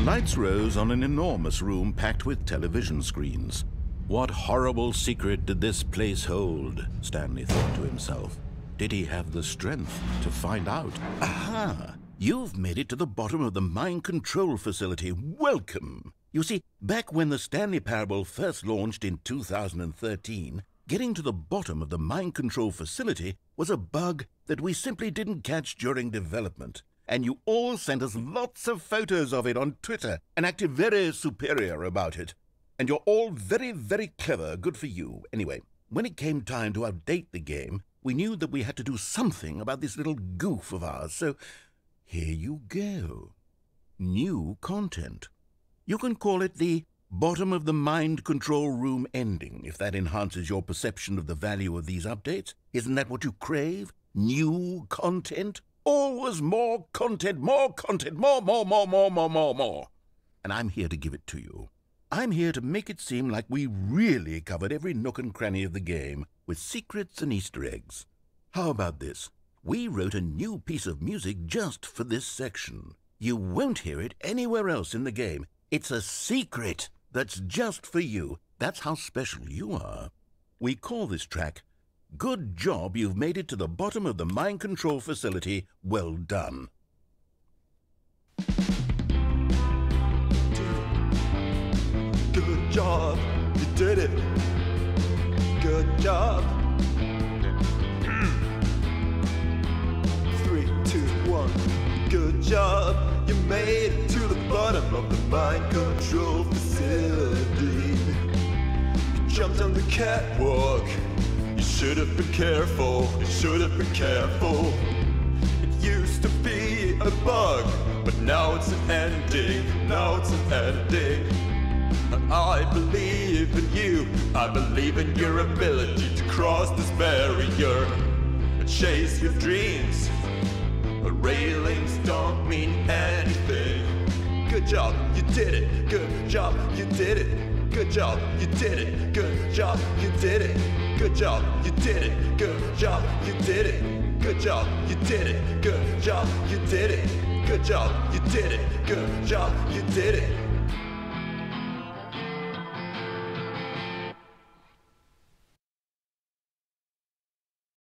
The lights rose on an enormous room packed with television screens. What horrible secret did this place hold? Stanley thought to himself. Did he have the strength to find out? Aha! You've made it to the bottom of the mind control facility. Welcome! You see, back when the Stanley Parable first launched in 2013, getting to the bottom of the mind control facility was a bug that we simply didn't catch during development. And you all sent us lots of photos of it on Twitter and acted very superior about it. And you're all very, very clever. Good for you. Anyway, when it came time to update the game, we knew that we had to do something about this little goof of ours, so here you go. New content. You can call it the bottom of the mind control room ending, if that enhances your perception of the value of these updates. Isn't that what you crave? New content? Always more content, more content, more, more, more, more, more, more, more. And I'm here to give it to you. I'm here to make it seem like we really covered every nook and cranny of the game with secrets and Easter eggs. How about this? We wrote a new piece of music just for this section. You won't hear it anywhere else in the game. It's a secret that's just for you. That's how special you are. We call this track Good Job You've Made It to the Bottom of the Mind Control Facility. Well done. Good job, you did it. Good job. Three, two, one. Good job, you made it to the bottom of the mind control facility. You jumped on the catwalk. Should have been careful. You should have been careful. It used to be a bug, but now it's an ending. Now it's an ending. And I believe in you. I believe in your ability to cross this barrier and chase your dreams. But railings don't mean anything. Good job, you did it. Good job, you did it. Good job, you did it. Good job, you did it. Good job, you did it. Good job, you did it. Good job, you did it. Good job, you did it. Good job, you did it. Good job, you did it.